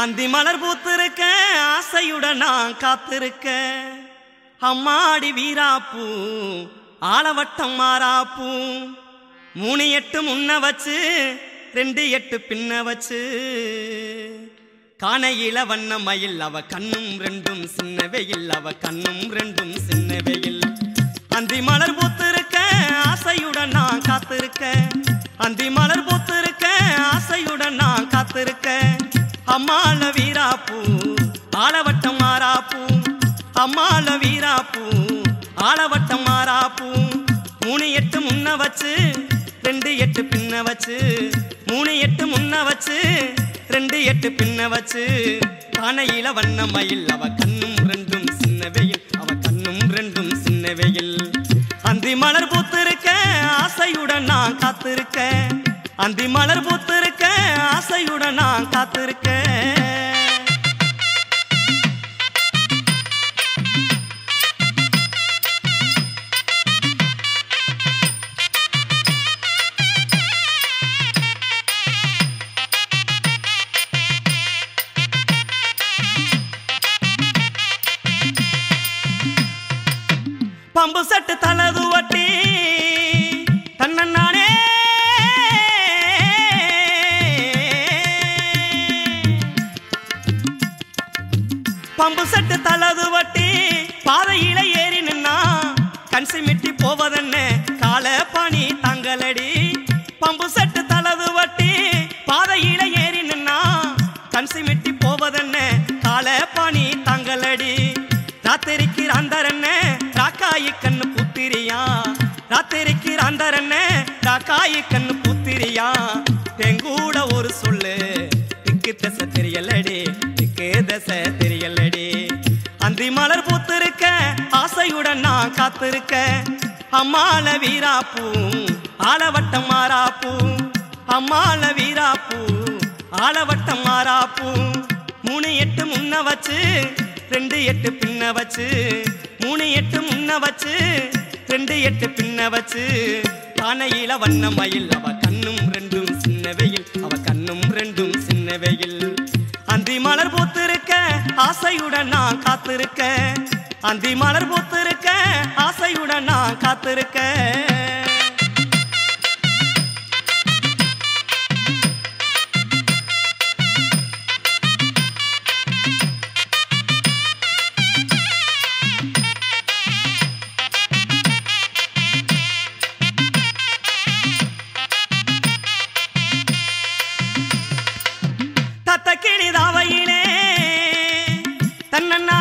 அந்தி மலர் பூத்திருக்க ஆசையுடன் நான் காத்திருக்க. அம்மாடி வீராப்பூ ஆலவட்டம் மாறாப்பூ. மூணு எட்டு முன்ன வச்சு ரெண்டு எட்டு பின்ன வச்சு. காணையில வண்ண மயில் அவ கண்ணும் ரெண்டும் சின்ன வெயில் அவ கண்ணும் ரெண்டும் சின்ன வெயில் அந்தி மலர் பூத்திருக்க ஆசையுடன் நான் காத்திருக்க. அந்தி மலர் அம்மால வீராப்பூ ஆலவட்டம் மாறாப்பூ. அம்மால வீராப்பூ ஆலவட்டம் மாறாப்பூ. மூணு எட்டு முன்ன வச்சு ரெண்டு எட்டு பின்ன வச்சு. மூணு எட்டு முன்ன வச்சு ரெண்டு எட்டு பின்ன வச்சு. பானையில வண்ண மயில் அவ கண்ணும் ரெண்டும் சின்ன வெயில். அவ கண்ணும் ரெண்டும் சின்ன வெயில். அந்தி மலர் பூத்திருக்க ஆசையுடன் நான் காத்திருக்க. ஆசையுடன் நான் காத்திருக்கேன். பம்பு சட்டு தலது வட்டி தன்னண்ணா பம்பு சட்டு தலது வட்டி பாதையில ஏறி நின்னா கண் சிமிட்டி போவதென்ன? கால பாணி தங்களடி பம்பு சட்டு தலது வட்டி பாதையில ஏறி நின்னா கண் சிமிட்டி போவதென்ன? கால பாணி தங்களடி ராத்திரிக்கு ராந்தரன்ன ராக்காயி கண்ணு புத்திரியா? ராத்திரிக்கு ராந்தரன்ன ராக்காயி கண்ணு புத்திரியா? தெங்கூட ஒரு சொல்லு திக்கு தசை தெரியலடி திக்கு தச அந்தி மலர் பூத்திருக்க ஆசையுடன் நான் காத்திருக்க. அம்மால வீராப்பூ ஆலவட்டம் மாறாப்பூ. அம்மால வீராப்பூ ஆலவட்டம் மாறாப்பூ. மூணு எட்டு முன்ன வச்சு ரெண்டு எட்டு பின்ன வச்சு. மூணு எட்டு முன்ன வச்சு ரெண்டு எட்டு பின்ன வச்சு. பானையில வண்ண மயில் அவ கண்ணும் ரெண்டும் சின்ன வெயில். அவ காத்திருக்க அந்தி மலர் பூத்திருக்க ஆசையுடன் நான் காத்திருக்க தத்த கிளிதாவையிலே தன்னண்ணா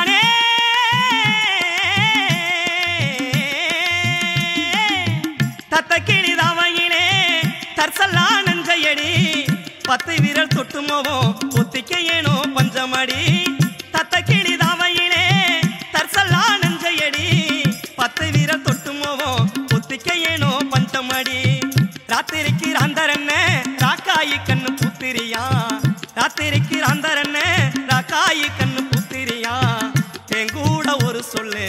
பத்து விரல் தொட்டு மோவோம் ஒத்திக்க ஏனோ பஞ்சமடி. தத்த கிளிதாவையிலே தற்சல்லா நஞ்சையடி. பத்து விரல் தொட்டு மோவோம் ஒத்திக்க ஏனோ பஞ்சமடி. ராத்திரிக்கு ராந்தரன்ன ராக்காயி கண்ணு புத்திரியா. ராத்திரிக்கு ராந்தரன்ன ராக்காயி கண்ணு புத்திரியா. எங்கூட ஒரு சொல்லு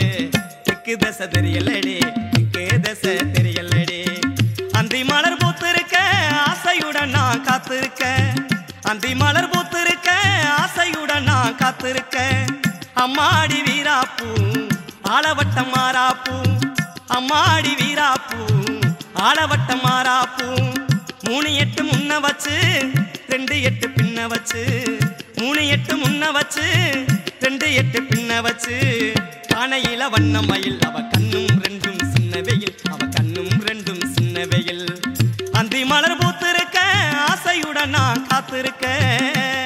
திக்கு தசை தெரியலடி திக்கு தசை தெரியலடி. அந்தி மலர் பூத்திருக்க அந்தி மலர் பூத்திருக்க ஆசையுடன் நான் காத்திருக்க. அம்மாடி வீராப்பூ ஆலவட்டம் மாறாப்பூ. அம்மாடி வீராப்பூ ஆலவட்டம் மாறாப்பூ. மூணு எட்டு முன்ன வச்சு ரெண்டு எட்டு பின்ன வச்சு. மூணு எட்டு முன்ன வச்சு ரெண்டு எட்டு பின்ன வச்சு. காணையில வண்ண மயில் அவ வெயில்